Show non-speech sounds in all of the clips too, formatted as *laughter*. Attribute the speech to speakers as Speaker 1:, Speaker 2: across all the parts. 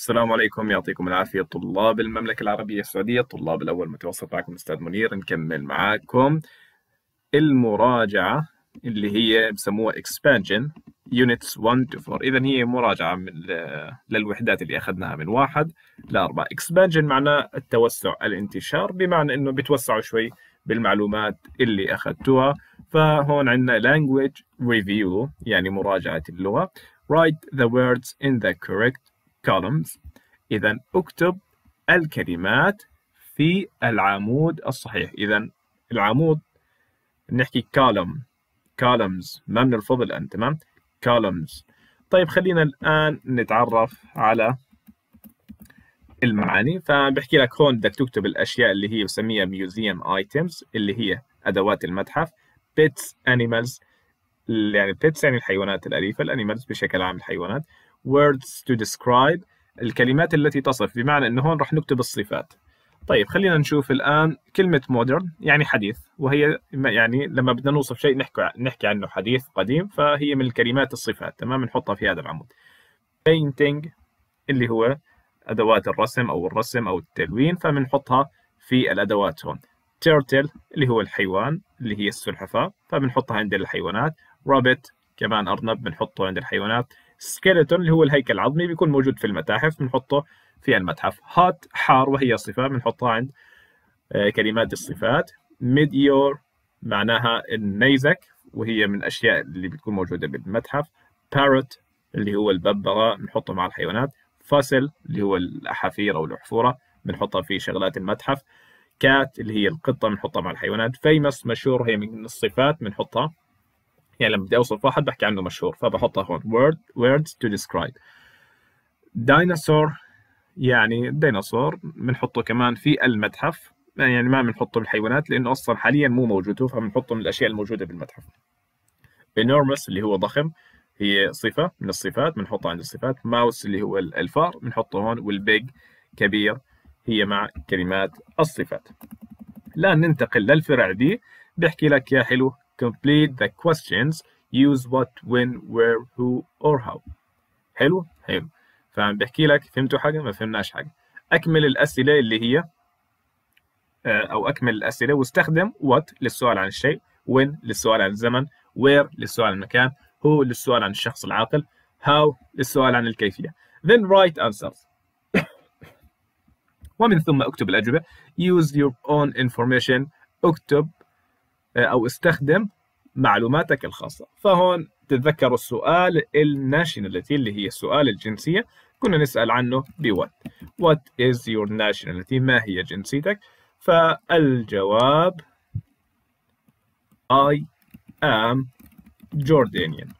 Speaker 1: السلام عليكم. يعطيكم العافية. طلاب المملكة العربية السعودية طلاب الأول متوسط معكم أستاذ منير نكمل معاكم. المراجعة اللي هي بسموها expansion units 1 to 4 إذا هي مراجعة من للوحدات اللي أخذناها من واحد لأربعة expansion معناه التوسع الانتشار بمعنى إنه بتوسعوا شوي بالمعلومات اللي أخذتوها. فهون عندنا language review يعني مراجعة اللغة. Write the words in the correct columns. إذا اكتب الكلمات في العمود الصحيح. إذا العمود نحكي column columns. ما من الفضل تمام؟ columns. طيب خلينا الآن نتعرف على المعاني. فبحكي لك هون بدك تكتب الأشياء اللي هي بسميها museum items اللي هي أدوات المتحف. pets animals يعني pets يعني الحيوانات الأليفة الأنيمالز بشكل عام الحيوانات. Words to describe الكلمات التي تصف بمعنى إنه هون راح نكتب الصفات. طيب خلينا نشوف الآن كلمة modern يعني حديث وهي يعني لما بدنا نوصف شيء نحكي نحكي عنه حديث قديم فهي من الكلمات الصفات. تمام؟ نحطها في هذا العمود. painting اللي هو أدوات الرسم أو الرسم أو التلوين فبنحطها في الأدوات هون. turtle اللي هو الحيوان اللي هي السلحفاة فبنحطها عند الحيوانات. rabbit كمان أرنب بنحطه عند الحيوانات. skeleton اللي هو الهيكل العظمي بيكون موجود في المتاحف بنحطه في المتحف. hot حار وهي صفة بنحطها عند آه، كلمات الصفات. meteor معناها النيزك وهي من الأشياء اللي بتكون موجودة بالمتحف. parrot اللي هو الببغاء بنحطه مع الحيوانات. فاسل اللي هو الأحافير أو الأحفورة بنحطها في شغلات المتحف. كات اللي هي القطة بنحطها مع الحيوانات. فيمس مشهور هي من الصفات بنحطها. يعني لما بدي أوصف واحد بحكي عنه مشهور فبحطها هون. Word words to describe. Dinosaur يعني ديناصور بنحطه كمان في المتحف. يعني ما بنحطه بالحيوانات لأنه أصلا حاليا مو موجود فبنحطه من الأشياء الموجودة بالمتحف. Enormous اللي هو ضخم هي صفة من الصفات بنحطها عند الصفات. ماوس اللي هو الفار بنحطه هون. والبيج كبير هي مع كلمات الصفات. لا ننتقل للفرع دي. بيحكي لك يا حلو complete the questions use what when where who or how. حلو؟ حلو. فعم بحكي لك فهمتوا حاجة؟ ما فهمناش حاجة. أكمل الأسئلة اللي هي آه، أو أكمل الأسئلة. واستخدم what للسؤال عن الشيء when للسؤال عن الزمن where للسؤال عن المكان who للسؤال عن الشخص العاقل how للسؤال عن الكيفية. Then write answers. *coughs* ومن ثم اكتب الأجوبة. Use your own information. اكتب أو استخدم معلوماتك الخاصة. فهون تتذكروا السؤال ال nationality اللي هي سؤال الجنسية. كنا نسأل عنه ب what what is your nationality ما هي جنسيتك؟ فالجواب I am Jordanian.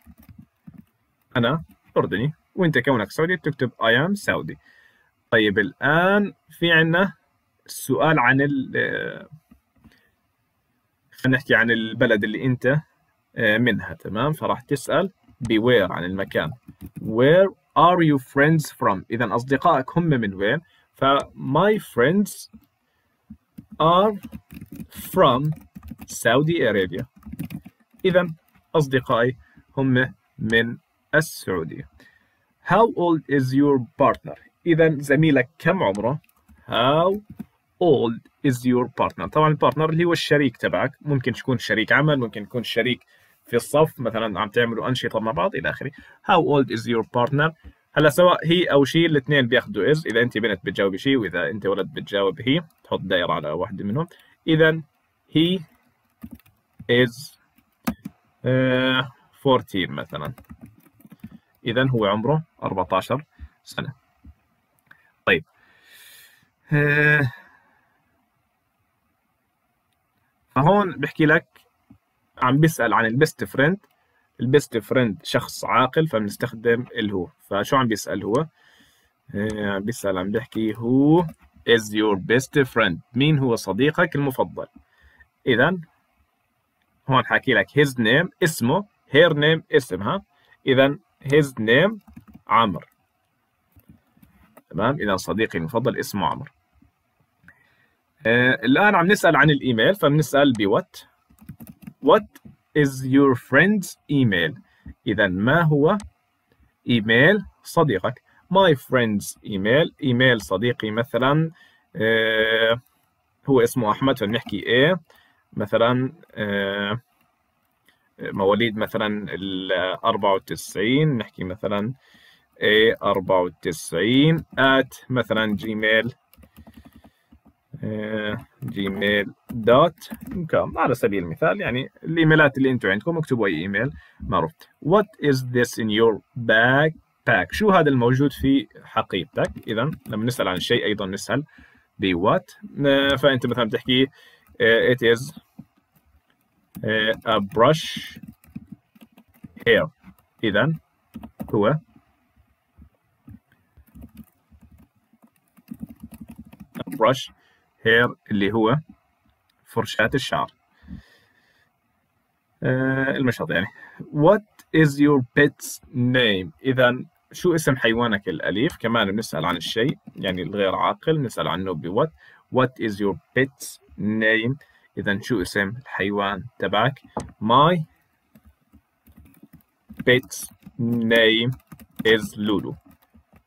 Speaker 1: أنا أردني وأنت كونك سعودي تكتب I am سعودي طيب الآن في عنا السؤال عن خلينا نحكي عن البلد اللي انت آه، منها تمام؟ فراح تسأل بوير عن المكان. Where are you friends from إذا أصدقائك هم من وين؟ ف my friends are from Saudi Arabia إذا أصدقائي هم من السعودية. How old is your partner إذا زميلك كم عمره؟ How old is your partner. طبعا البارتنر اللي هو الشريك تبعك. ممكن تكون شريك عمل ممكن يكون شريك في الصف مثلا عم تعملوا أنشطة مع بعض إلى آخره. How old is your partner هلأ سواء هي أو شي الاثنين بياخذوا از إذا أنت بنت بتجاوبي شي وإذا أنت ولد بتجاوب هي تحط دائره على واحدة منهم. اذا he is uh, 14 مثلا. اذا هو عمره 14 سنة. طيب uh, فهون بحكي لك عم بيسأل عن ال best friend. ال best friend شخص عاقل فبنستخدم ال who فشو عم بيسأل who؟ آه، عم بيسأل عم بيحكي who is your best friend? مين هو صديقك المفضل؟ إذا هون حكي لك his name اسمه her name اسمها إذا his name عمر تمام؟ إذا صديقي المفضل اسمه عمر آه الآن عم نسأل عن الإيميل فبنسأل بوات What is your friend's email إذا ما هو إيميل صديقك؟ my friend's email إيميل صديقي مثلا آه هو اسمه أحمد فبنحكي A مثلا آه مواليد مثلا ال 94 نحكي مثلا A 94 at مثلا جيميل Gmail dot com. على سبيل المثال يعني الإيميلات اللي أنتم عندكم اكتبوا أي إيميل معروف. What is this in your backpack شو هذا الموجود في حقيبتك؟ اذا لما نسأل عن الشيء أيضا نسأل ب what. فأنت مثلا بتحكي it is a brush here اذا هو brush هير اللي هو فرشاة الشعر. آه المشط يعني. What is your pet's name? إذا شو اسم حيوانك الأليف؟ كمان بنسأل عن الشيء يعني الغير عاقل نسأل عنه ب what what is your pet's name إذا شو اسم الحيوان تبعك؟ My pet's name is Lulu.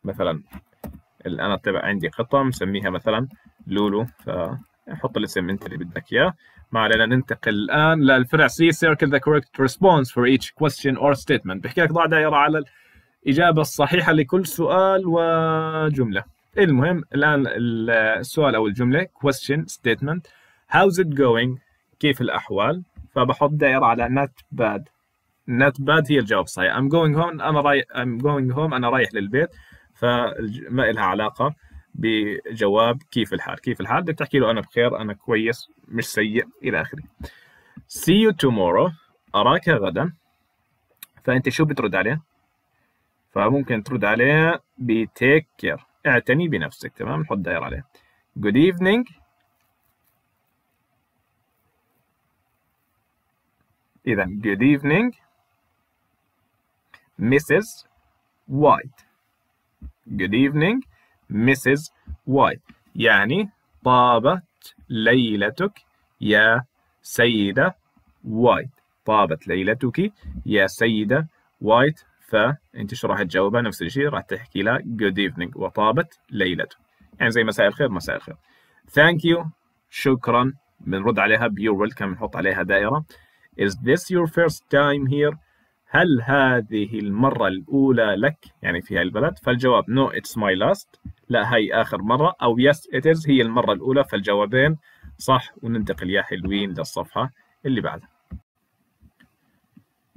Speaker 1: مثلا أنا تبع عندي قطة مسميها مثلا لولو فحط الاسم انت اللي بدك إياه. ما علينا ننتقل الآن للفرع سي circle the correct response for each question or statement. بحكي لك ضع دائرة على الإجابة الصحيحة لكل سؤال وجملة. المهم الآن السؤال أو الجملة question statement. How's it going? كيف الأحوال؟ فبحط دائرة على not bad. Not bad هي الجواب الصحيح. I'm going home أنا رايح I'm going home أنا رايح للبيت. فما لها علاقة. بجواب كيف الحال؟ كيف الحال؟ بدك تحكي له أنا بخير أنا كويس مش سيء إلى آخره. See you tomorrow. أراك غدا. فأنت شو بترد عليه؟ فممكن ترد عليه ب take care. اعتني بنفسك تمام؟ نحط داير عليه. Good evening. إذا good evening. Mrs. White. Good evening. Mrs. White يعني طابت ليلتك يا سيدة وايت. طابت ليلتك يا سيدة وايت. فأنت شو راح تجاوبها نفس الشيء راح تحكي لها good evening وطابت ليلتك. يعني زي مساء الخير مساء الخير. Thank you. شكرا. بنرد عليها. You're welcome. نحط عليها دائرة. Is this your first time here? هل هذه المرة الأولى لك؟ يعني في هاي البلد. فالجواب no it's my last. لا هي آخر مرة. أو yes it is. هي المرة الأولى. فالجوابين صح وننتقل يا حلوين للصفحة اللي بعدها.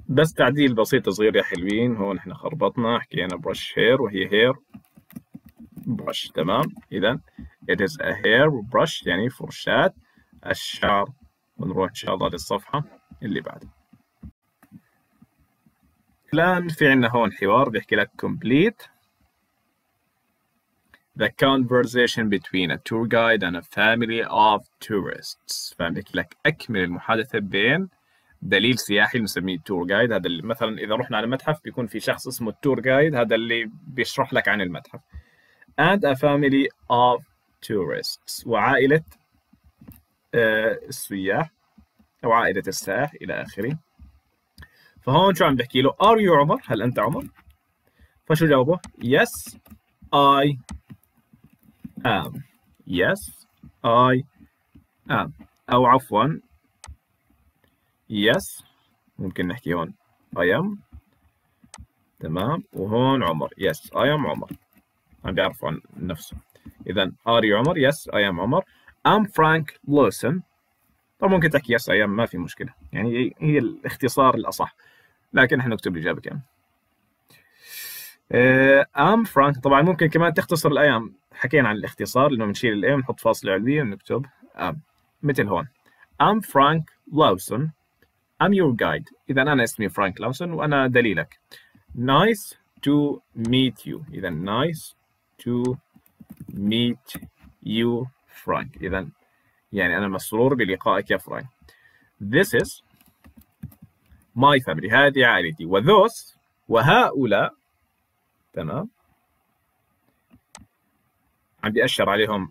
Speaker 1: بس تعديل بسيط صغير يا حلوين. هون إحنا خربطنا. حكينا brush hair وهي hair. Brush تمام. إذا it is a hair brush يعني فرشاة الشعر. ونروح إن شاء الله للصفحة اللي بعدها. الآن في عندنا هون حوار بيحكي لك complete the conversation between a tour guide and a family of tourists. فبيحكي لك أكمل المحادثة بين دليل سياحي نسميه تور جايد هذا اللي مثلا إذا رحنا على متحف بيكون في شخص اسمه التور جايد هذا اللي بيشرح لك عن المتحف. And a family of tourists. وعائلة آه، السياح أو عائلة السائح إلى آخره. فهون شو عم بحكي له؟ are you عمر؟ هل أنت عمر؟ فشو جاوبه؟ yes I am yes I am أو عفوا yes ممكن نحكي هون. I am تمام. وهون عمر. yes I am عمر. عم بيعرف عن نفسه اذا are you عمر؟ yes I am عمر. I'm فرانك لوسن طبعا ممكن تحكي yes I am ما في مشكلة. يعني هي الاختصار الأصح. لكن إحنا نكتب الإجابة كاملة I'm فرانك. طبعا ممكن كمان تختصر ال I am. حكينا عن الاختصار لأنه بنشيل ال a نحط فاصله علويه ونكتب. I'm مثل هون. I'm فرانك لاوسون I'm your guide إذا أنا اسمي فرانك لاوسون وأنا دليلك. Nice to meet you. إذا nice to meet you فرانك. إذا يعني أنا مسرور بلقائك يا فرانك. This is my family. هذه عائلتي. and those وهؤلاء تمام؟ عم بيأشر عليهم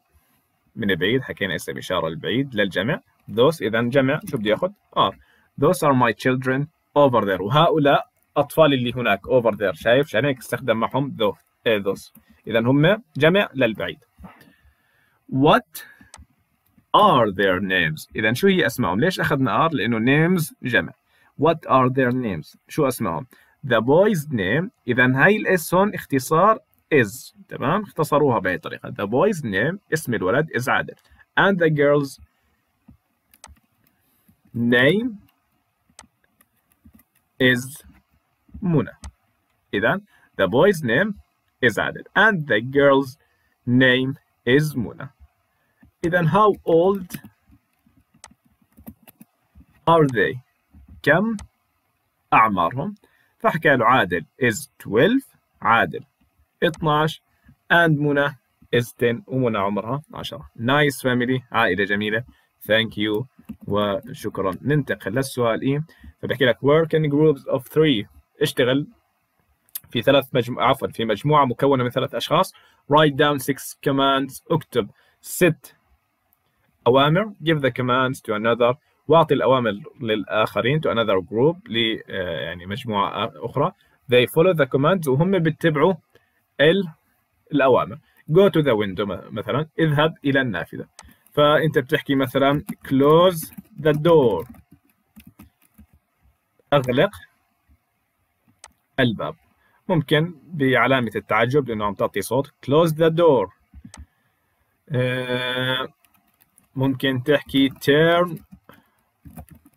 Speaker 1: من بعيد حكينا اسم إشارة البعيد للجمع those إذا جمع شو بدي أخذ؟ are those are my children over there. وهؤلاء أطفال اللي هناك over there. شايف؟ عشان هيك استخدم معهم those those إذا هم جمع للبعيد. What are their names? إذا شو هي أسمائهم؟ ليش أخذنا are لأنه names جمع. what are their names شو أسمائهم the boy's name إذا هاي الاس هون اختصار is تمام اختصروها بهي الطريقة the boy's name اسم الولد is عادل and the girl's name is منى إذا the boy's name is عادل and the girl's name is منى إذا how old are they كم؟ أعمارهم. فحكى له عادل is 12 عادل 12 and منى is 10 ومنى عمرها 10 nice family عائلة جميلة. Thank you وشكرا. ننتقل للسؤال. إيه؟ فبحكي لك work in groups of three. اشتغل في ثلاث مجموعة عفوا في مجموعة مكونة من ثلاث أشخاص. Write down six commands اكتب ست أوامر. Give the commands to another. واعطي الأوامر للآخرين to another group ل يعني مجموعة أخرى. They follow the commands وهم بيتبعوا الأوامر. Go to the window مثلا اذهب إلى النافذة. فأنت بتحكي مثلا close the door. أغلق الباب. ممكن بعلامة التعجب لأنه عم تعطي صوت. Close the door. ممكن تحكي turn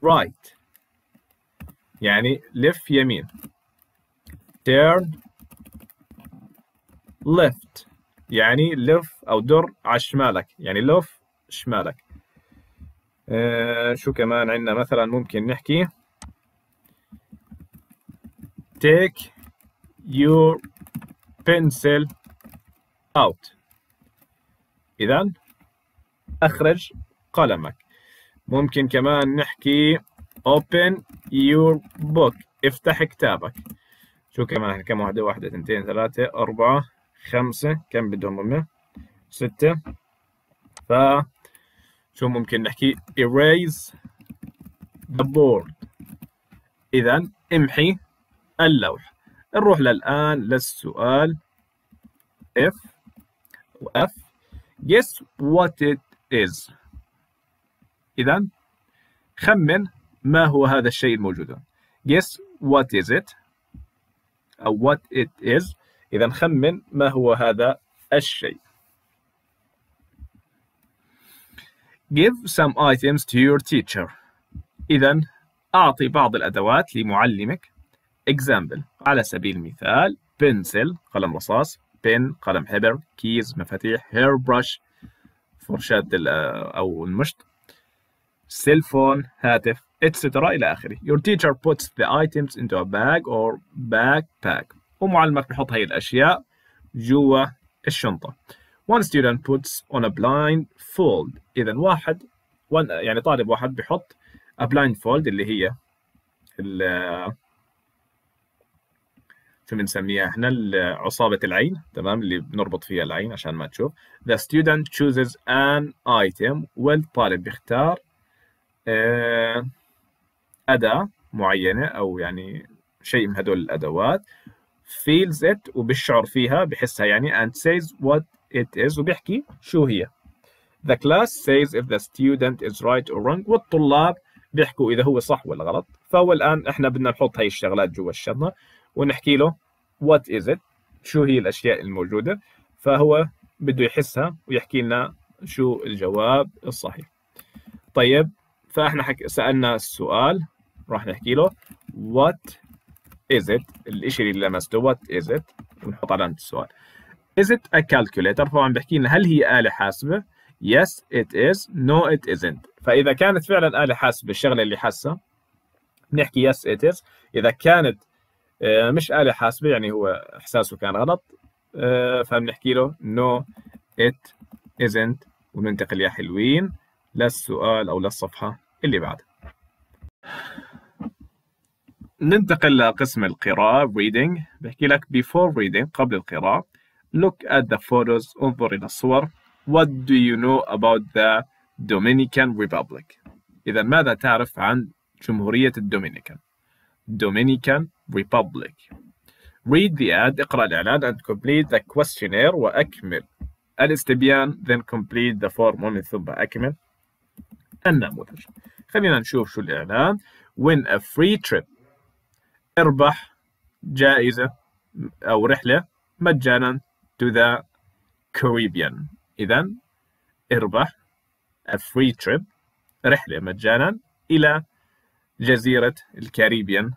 Speaker 1: right. يعني لف يمين. turn left. يعني لف أو در على شمالك. يعني لف شمالك. آه شو كمان عندنا مثلا ممكن نحكي؟ take your pencil out. إذا أخرج قلمك. ممكن كمان نحكي open your book. افتح كتابك. شو كمان إحنا؟ كم واحدة؟ واحدة اثنتين ثلاثة أربعة خمسة. كم بدهم هم؟ ستة. ف شو ممكن نحكي؟ erase the board. إذا امحي اللوح. نروح للآن للسؤال. F. و F. Guess what it is. إذا خمن ما هو هذا الشيء الموجود. Guess what is it? أو what it is. إذا خمن ما هو هذا الشيء. Give some items to your teacher. إذا أعطي بعض الأدوات لمعلمك. Example على سبيل المثال pencil قلم رصاص pen قلم حبر keys مفاتيح hair brush فرشاة أو المشط. سيلفون هاتف etc إلى آخره. Your teacher puts the items into a bag or backpack. ومعلمك بحط هاي الأشياء جوا الشنطة. One student puts on a blindfold إذا واحد يعني طالب واحد بحط a blindfold اللي هي شو بنسميها إحنا؟ عصابة العين. تمام؟ اللي بنربط فيها العين عشان ما تشوف. The student chooses an item. والطالب بيختار أداة معينة أو يعني شيء من هدول الأدوات feels it وبيشعر فيها بحسها يعني and says what it is وبيحكي شو هي. The class says if the student is right or wrong والطلاب بيحكوا إذا هو صح ولا غلط. فهو الآن إحنا بدنا نحط هاي الشغلات جوا الشنطة ونحكي له what is it شو هي الأشياء الموجودة. فهو بده يحسها ويحكي لنا شو الجواب الصحيح. طيب فاحنا حك... سألنا السؤال راح نحكي له what is it الشيء اللي لمسته what is it ونحط علامة السؤال. Is it a calculator طبعا بحكي لنا هل هي آلة حاسبة؟ Yes it is. No it isn't. فإذا كانت فعلا آلة حاسبة الشغلة اللي حاسة بنحكي yes it is. إذا كانت آه، مش آلة حاسبة يعني هو إحساسه كان غلط آه، فبنحكي له no it isn't. وننتقل يا حلوين للسؤال أو للصفحة. اللي بعدها ننتقل لقسم القراءة reading بحكي لك before reading قبل القراءة look at the photos انظر إلى الصور what do you know about the Dominican Republic إذا ماذا تعرف عن جمهورية الدومينيكان Dominican Republic read the ad اقرأ الإعلان and complete the questionnaire وأكمل الاستبيان then complete the form ومن ثم أكمل النموذج خلينا نشوف شو الإعلان. Win a free trip. أربح جائزة أو رحلة مجانا to the Caribbean. إذا اربح a free trip رحلة مجانا إلى جزيرة الكاريبيان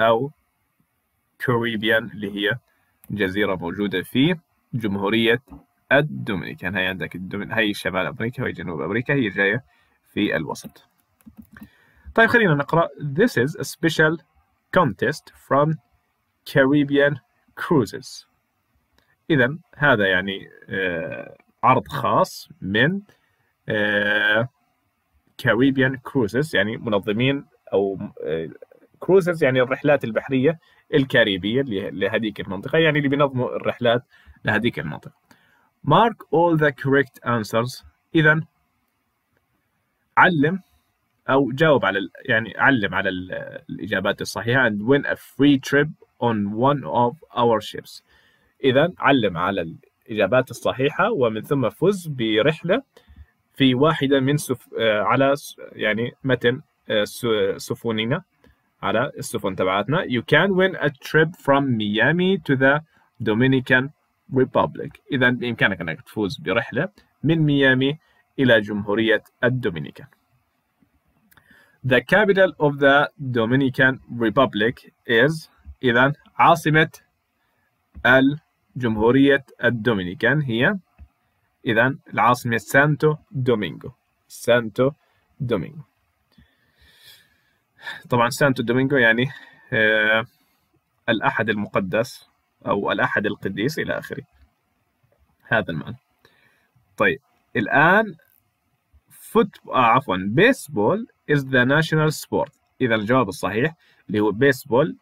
Speaker 1: أو كاريبيان اللي هي جزيرة موجودة في جمهورية الدومينيكان. هي عندك الدومين... هي شمال أمريكا وهي جنوب أمريكا هي جاية في الوسط. طيب خلينا نقرأ. This is a special contest from Caribbean Cruises. إذا هذا يعني آه عرض خاص من آه Caribbean Cruises يعني منظمين أو كروزز يعني الرحلات البحرية الكاريبية لهذيك المنطقة يعني اللي بينظموا الرحلات لهذيك المنطقة. Mark all the correct answers. إذا علم أو جاوب على يعني علم على الإجابات الصحيحة. And win a free trip on one of our ships. إذا علم على الإجابات الصحيحة ومن ثم فز برحلة في واحدة من سف... على يعني متن سفننا على السفن تبعاتنا you can win a trip from Miami to the Dominican Republic. إذا بإمكانك أنك تفوز برحلة من ميامي إلى جمهورية الدومينيكان. The capital of the Dominican Republic is إذا عاصمة الجمهورية الدومينيكان هي إذا العاصمة سانتو دومينغو. سانتو دومينغو. طبعا سانتو دومينغو يعني آه الأحد المقدس أو الأحد القديس إلى آخره. هذا المعنى. طيب الآن foot آه عفوا baseball is the national sport. إذا الجواب الصحيح اللي هو بيسبول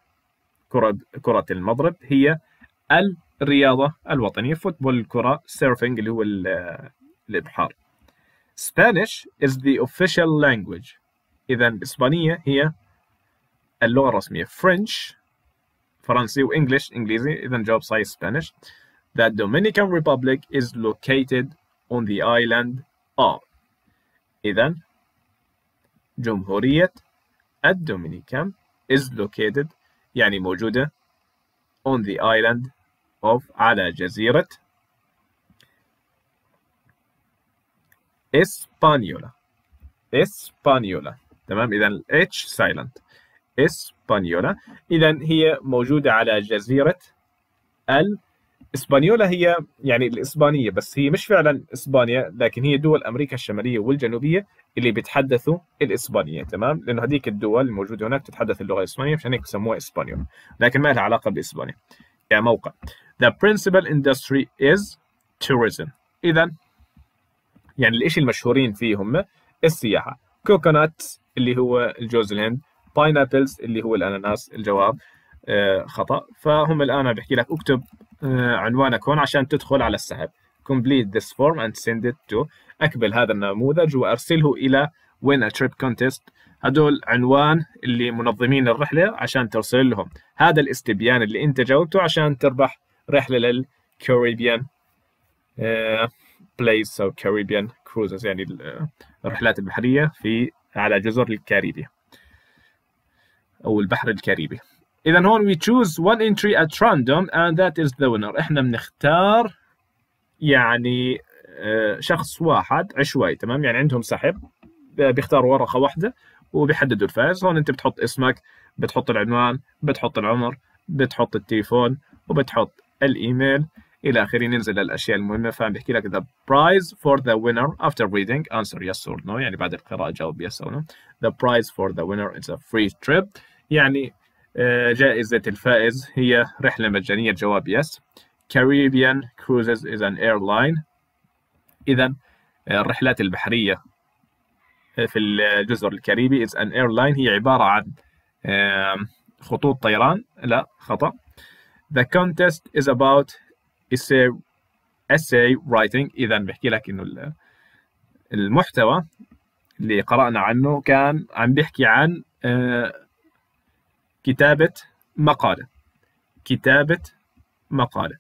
Speaker 1: كرة كرة المضرب هي الرياضة الوطنية football الكرة surfing اللي هو الإبحار. Spanish is the official language. إذا الإسبانية هي اللغة الرسمية. French فرنسي وإنجليش إنجليزي. إذا جواب صحيح Spanish. The Dominican Republic is located on the island of إذا جمهورية الدومينيكان is located يعني موجودة on the island of على جزيرة إسبانيولا. إسبانيولا. تمام؟ إذا H silent. إسبانيولا. إذا هي موجودة على جزيرة الإسبانيولا هي يعني الإسبانية بس هي مش فعلا إسبانيا لكن هي دول أمريكا الشمالية والجنوبية اللي بيتحدثوا الإسبانية تمام؟ لأنه هذيك الدول الموجودة هناك تتحدث اللغة الإسبانية عشان هيك بسموها إسبانيولا لكن ما لها علاقة بإسبانيا كموقع. The principal industry is tourism. إذا يعني الإشي المشهورين فيه هم السياحة. كوكونات اللي هو الجوز الهند باينابلز اللي هو الأناناس الجواب آه خطأ. فهم الآن بحكي لك أكتب عنوانك هون عشان تدخل على السحب. Complete this form and send it to. أكمل هذا النموذج وأرسله إلى win a trip contest. هدول عنوان اللي منظمين الرحلة عشان ترسل لهم. هذا الاستبيان اللي أنت جاوبته عشان تربح رحلة للكاريبيان آه place أو Caribbean cruises يعني الرحلات البحرية في على جزر الكاريبيا أو البحر الكاريبي. إذا هون we choose one entry at random and that is the winner. إحنا بنختار يعني شخص واحد عشوائي تمام؟ يعني عندهم سحب بيختاروا ورقة واحدة وبيحددوا الفائز هون أنت بتحط اسمك بتحط العنوان بتحط العمر بتحط التليفون وبتحط الإيميل. إلى آخره ننزل الأشياء المهمة. فعم بيحكي لك the prize for the winner after reading. Answer yes or no. يعني بعد القراءة جاوب yes or no. The prize for the winner is a free trip. يعني جائزة الفائز هي رحلة مجانية جواب yes. Caribbean Cruises is an airline. إذا الرحلات البحرية في الجزر الكاريبي is an airline. هي عبارة عن خطوط طيران. لا خطأ. The contest is about essay, essay writing. إذا بحكي لك إنه المحتوى اللي قرأنا عنه كان عم بيحكي عن كتابة مقالة. كتابة مقالة.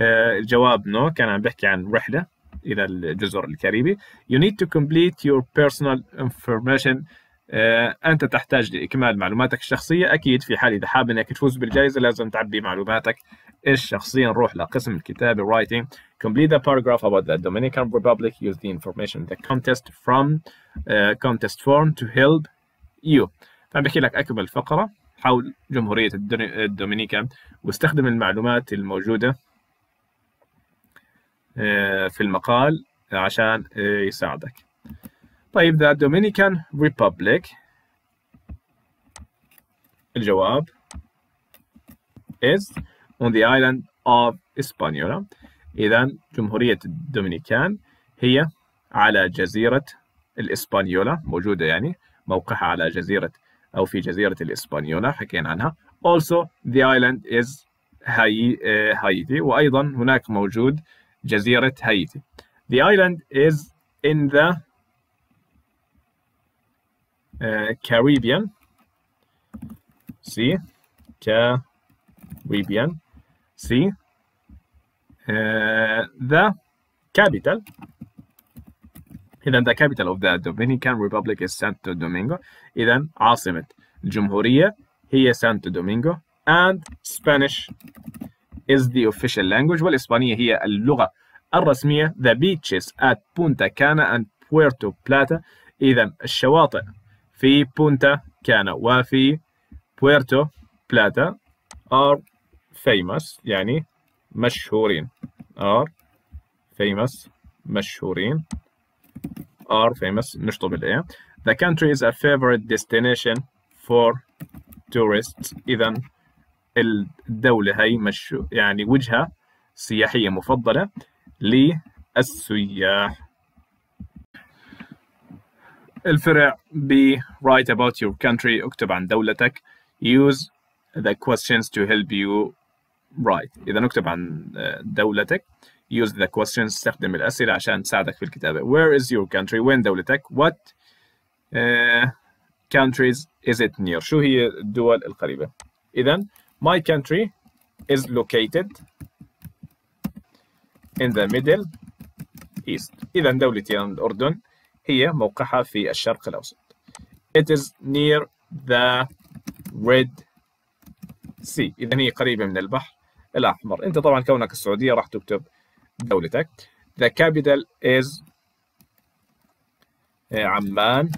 Speaker 1: آه، الجواب نو كان عم بحكي عن رحلة إلى الجزر الكاريبي. You need to complete your personal information. آه، أنت تحتاج لإكمال معلوماتك الشخصية. أكيد في حال إذا حاب إنك تفوز بالجائزة لازم تعبي معلوماتك الشخصية. نروح لقسم الكتابة writing. Complete the paragraph about the Dominican Republic. Use the information in the contest from uh, contest form to help you. فعم بحكي لك أكمل فقرة. حول جمهورية الدومينيكان واستخدم المعلومات الموجودة آه، في المقال عشان آه، يساعدك. طيب the Dominican Republic. الجواب is on the island of Hispaniola. إذا جمهورية الدومينيكان هي على جزيرة الإسبانيولا موجودة يعني موقعها على جزيرة أو في جزيرة الإسبانيولا حكينا عنها also the island is هايتي وأيضا هناك موجود جزيرة هايتي the island is in the uh, Caribbean see Caribbean see uh, the capital إذا the capital of the Dominican Republic is Santo Domingo إذا عاصمة الجمهورية هي Santo Domingo and Spanish is the official language والإسبانية هي اللغة الرسمية the beaches at Punta Cana and Puerto Plata إذا الشواطئ في بونتا كانا وفي بويرتو بلاتا are famous يعني مشهورين are famous مشهورين are famous نشطب بالإيه the country is a favorite destination for tourists إذا الدولة هي مش يعني وجهة سياحية مفضلة للسياح الفرع ب write about your country اكتب عن دولتك use the questions to help you write إذا نكتب عن دولتك use the questions استخدم الأسئلة عشان تساعدك في الكتابة. Where is your country? وين دولتك? What uh, countries is it near? شو هي الدول القريبة؟ إذا my country is located in the middle east. إذا دولتي الأردن هي موقعها في الشرق الأوسط. It is near the red sea. إذا هي قريبة من البحر الأحمر. أنت طبعا كونك السعودية راح تكتب دولتك. The capital is عمان.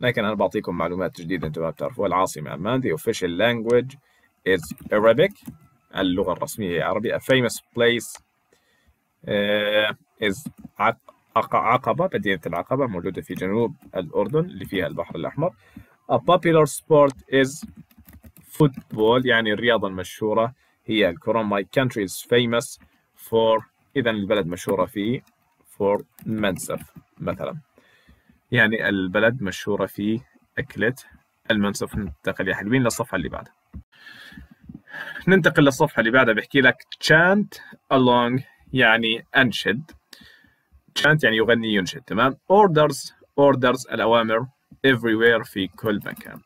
Speaker 1: لكن أنا بعطيكم معلومات جديدة أنتم ما بتعرفوها. العاصمة عمان. The official language is Arabic. اللغة الرسمية هي عربي a famous place uh, is عقبة مدينة العقبة موجودة في جنوب الأردن اللي فيها البحر الأحمر. A popular sport is football يعني الرياضة المشهورة هي الكرة my country is famous for إذا البلد مشهورة في for منسف مثلا. يعني البلد مشهورة في أكلة المنسف ننتقل يا حلوين للصفحة اللي بعدها. ننتقل للصفحة اللي بعدها بحكي لك chant along يعني أنشد. chant يعني يغني ينشد تمام؟ orders orders الأوامر everywhere في كل مكان.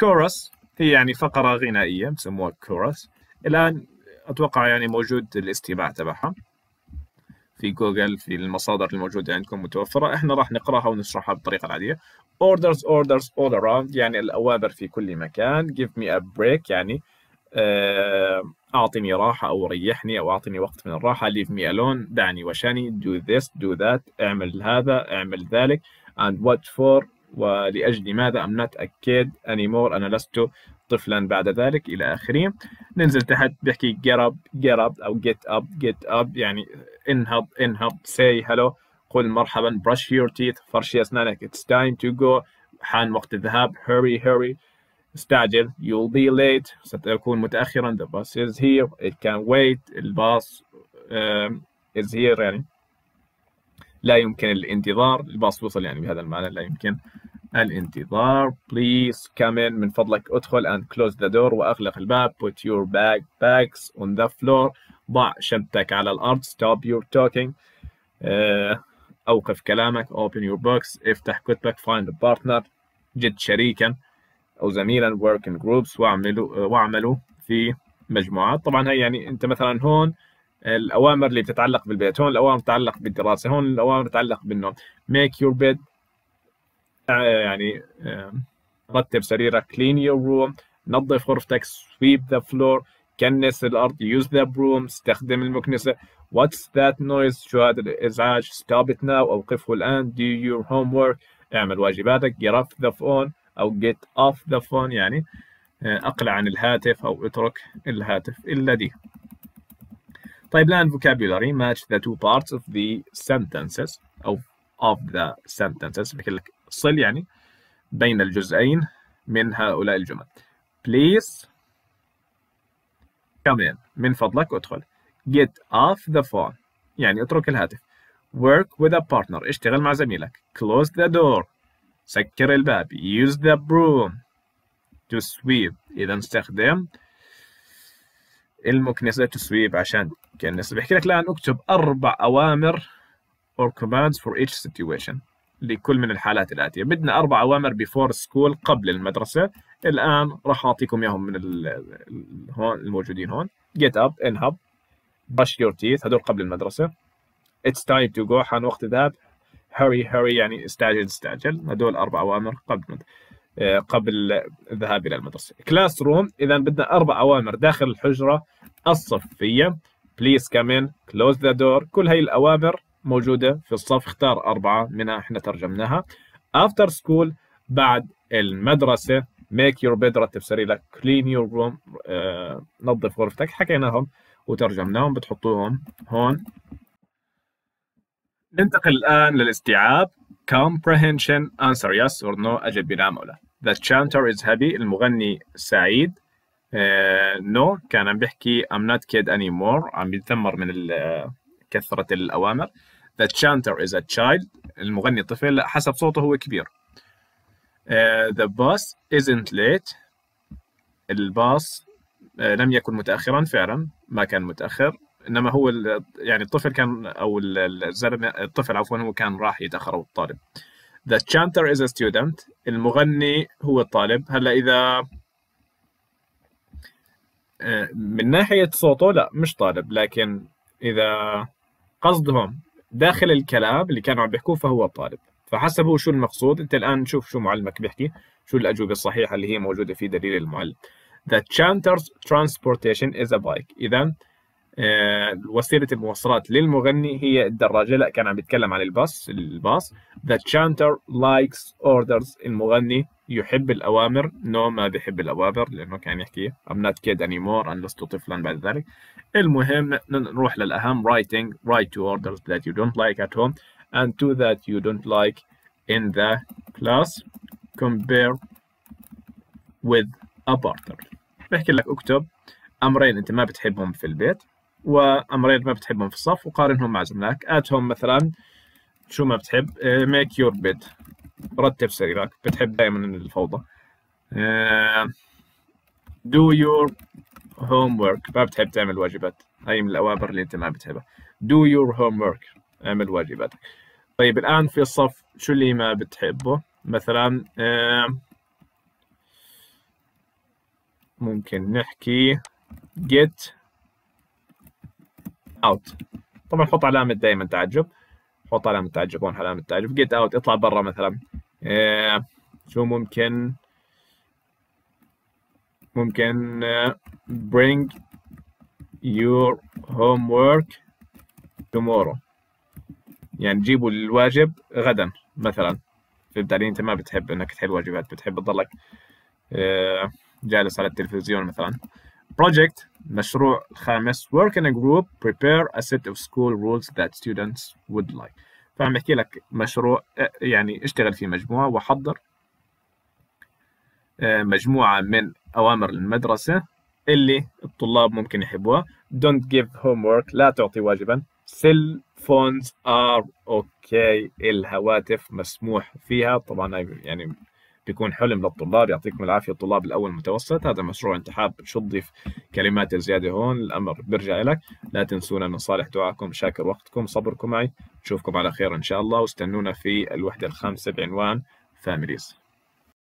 Speaker 1: chorus هي يعني فقرة غنائية بسموها chorus. الآن أتوقع يعني موجود الاستماع تبعها. في جوجل في المصادر الموجودة عندكم متوفرة. إحنا راح نقراها ونشرحها بالطريقة العادية orders orders all around يعني الأوامر في كل مكان. Give me a break يعني آه، أعطني راحة أو ريحني أو أعطني وقت من الراحة. Leave me alone دعني وشاني do this do that اعمل هذا اعمل ذلك. And what for ولأجل ماذا؟ I'm not a kid anymore. أنا لست طفلا بعد ذلك. إلى آخره. ننزل تحت. بيحكي get up get up أو get up get up يعني انهض انهض say hello قل مرحبا brush your teeth فرشي أسنانك it's time to go حان وقت الذهاب hurry hurry استعجل you'll be late ستكون متأخرا the bus is here it can wait الباص um, is here يعني لا يمكن الانتظار الباص وصل يعني بهذا المعنى لا يمكن الانتظار please come in من فضلك ادخل and close the door وأغلق الباب put your bag bags on the floor ضع شنطتك على الأرض. Stop your talking. uh, أوقف كلامك. Open your books. افتح كتبك. Find a partner. جد شريكا أو زميلا. Work in groups. واعملوا واعملوا في مجموعات. طبعا هي يعني أنت مثلا هون الأوامر اللي بتتعلق بالبيت. هون الأوامر تتعلق بالدراسة. هون الأوامر تتعلق بالنوم. Make your bed. آه، يعني آه، رتب سريرك. Clean your room. نظف غرفتك. Sweep the floor. كنس الأرض use the broom استخدم المكنسه what's that noise شو هذا الازعاج stop it now اوقفه الان do your homework اعمل واجباتك get off the phone أو get off the phone يعني آه، اقلع عن الهاتف أو اترك الهاتف الذي طيب الآن vocabulary match the two parts of the sentences أو of the sentences بقول لك صل يعني بين الجزئين من هؤلاء الجمل please in من فضلك ادخل get off the phone يعني اترك الهاتف work with a partner اشتغل مع زميلك close the door سكر الباب use the broom to sweep إذا استخدم المكنسة to sweep عشان كنس بيحكي لك الآن اكتب أربع أوامر or commands for each situation لكل من الحالات الآتية. بدنا أربع أوامر before school قبل المدرسة. الآن راح أعطيكم إياهم من هون الموجودين هون. Get up انهب brush your teeth. هدول قبل المدرسة. It's time to go. حان وقت الذهاب hurry hurry يعني استعجل استعجل هدول أربع أوامر قبل آه، قبل الذهاب إلى المدرسة. classroom إذا بدنا أربع أوامر داخل الحجرة الصفية. Please come in. Close the door. كل هاي الأوامر موجودة في الصف اختار أربعة منها إحنا ترجمناها. After school بعد المدرسة make your bed رتب سريرك clean your room آه، نظف غرفتك حكيناهم وترجمناهم بتحطوهم هون. ننتقل الآن للاستيعاب. Comprehension answer yes or no أجب بنعم أو لا the chanter is happy المغني سعيد. uh, no. كان عم بيحكي I'm not kid anymore عم بيتذمر من كثرة الأوامر. The chanter is a child. المغني طفل حسب صوته هو كبير. Uh, the bus isn't late. الباص uh, لم يكن متأخرا فعلا. ما كان متأخر. إنما هو يعني الطفل كان أو الزلمه الطفل عفوا هو كان راح يتأخر أو الطالب The chanter is a student. المغني هو الطالب. هلا إذا آه، من ناحية صوته لا مش طالب. لكن إذا قصدهم داخل الكلام اللي كانوا عم بيحكوه فهو الطالب فحسب هو شو المقصود انت الآن شوف شو معلمك بيحكي شو الأجوبة الصحيحة اللي هي موجودة في دليل المعلم. The chanter's transportation is a bike. إذا آه، وسيلة المواصلات للمغني هي الدراجة. لا كان عم بيتكلم عن الباص الباص. The chanter likes orders. المغني يحب الأوامر. نو no, ما بيحب الأوامر لأنه كان يحكي I'm not kid anymore. أن لست طفلا بعد ذلك. المهم نروح للأهم. Writing. Write to orders that you don't like at home and to that you don't like in the class. Compare with a partner. بحكي لك اكتب أمرين أنت ما بتحبهم في البيت وأمرين ما بتحبهم في الصف وقارنهم مع زملائك. at home مثلا شو ما بتحب؟ make your bed رتب سريرك. بتحب دائما الفوضى. do your homework ما بتحب تعمل واجبات. هاي من الأوامر اللي أنت ما بتحبها. do your homework اعمل واجباتك. طيب الآن في الصف شو اللي ما بتحبه؟ مثلا ممكن نحكي get out طبعا حط علامة دائما تعجب. حط علامة تعجب هون علامة تعجب. get out اطلع برا مثلا. شو ممكن؟ ممكن bring your homework tomorrow. يعني جيبوا الواجب غدا مثلا. فهمت علي أنت ما بتحب إنك تحل واجبات بتحب تضلك جالس على التلفزيون مثلا. Project مشروع خامس. Work in a group. Prepare a set of school rules that students would like. فعم بحكي لك مشروع يعني اشتغل في مجموعة وحضر مجموعة من أوامر المدرسة اللي الطلاب ممكن يحبوها. Don't give homework لا تعطي واجبا. Cell phones are okay. الهواتف مسموح فيها. طبعا يعني بيكون حلم للطلاب يعطيكم العافية الطلاب الأول المتوسط. هذا مشروع انت حاب شو تضيف كلمات زيادة هون الأمر بيرجع لك لا تنسونا من صالح دعائكم شاكر وقتكم صبركم معي. نشوفكم على خير إن شاء الله واستنونا في الوحدة الخامسة بعنوان فاميليز